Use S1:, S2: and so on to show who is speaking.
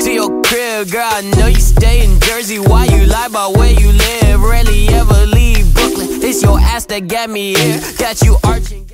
S1: to your crib, girl. I know you stay in Jersey. Why you lie about where you live? Rarely ever leave Brooklyn. It's your ass that got me here. Got you arching.